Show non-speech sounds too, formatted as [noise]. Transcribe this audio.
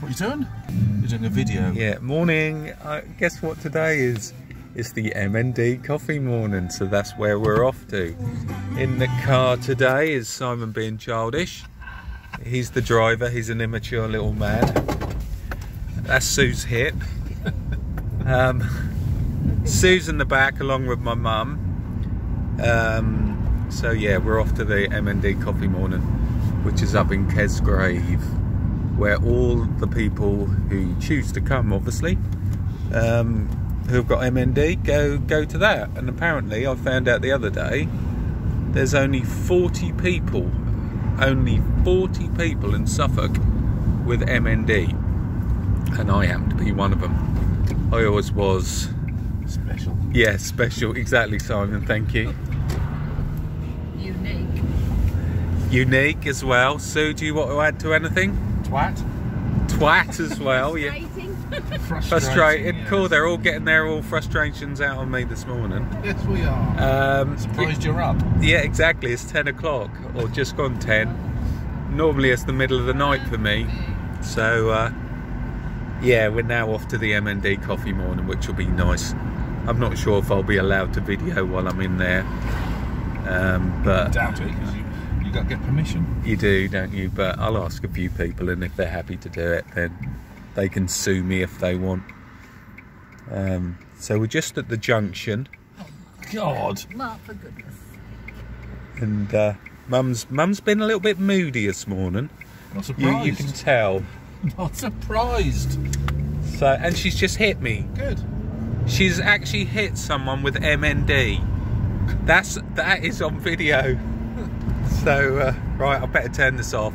What are you doing? You're doing a video. Yeah, morning. Uh, guess what today is? It's the MND coffee morning, so that's where we're off to. In the car today is Simon being childish. He's the driver, he's an immature little man. That's Sue's hip. [laughs] Um, Sue's in the back along with my mum. Um, so yeah, we're off to the MND coffee morning, which is up in Kesgrave where all the people who choose to come, obviously, um, who've got MND, go go to that. And apparently, I found out the other day, there's only 40 people, only 40 people in Suffolk with MND, and I happen to be one of them. I always was. Special. Yeah, special. Exactly, Simon. Thank you. Unique. Unique as well. Sue, do you want to add to anything? Twat. Twat as well. Yeah. Frustrating. Frustrated. yes. Cool. They're all getting their all frustrations out on me this morning. Yes, we are. Um, Surprised you're up. yeah, exactly. It's 10 o'clock or just gone 10. Normally it's the middle of the night for me. So, uh, yeah, we're now off to the MND coffee morning, which will be nice. I'm not sure if I'll be allowed to video while I'm in there. Um, but Doubt it, because you, you got to get permission. you do, don't you? But I'll ask a few people, and if they're happy to do it, then they can sue me if they want. Um, so we're just at the junction, Oh God. Mark, for goodness. and uh, Mum's Mum's been a little bit moody this morning. Not You, surprised. you can tell. [laughs] Not surprised. So, and she's just hit me. Good. She's actually hit someone with MND. That's that is on video. So uh, right, I better turn this off.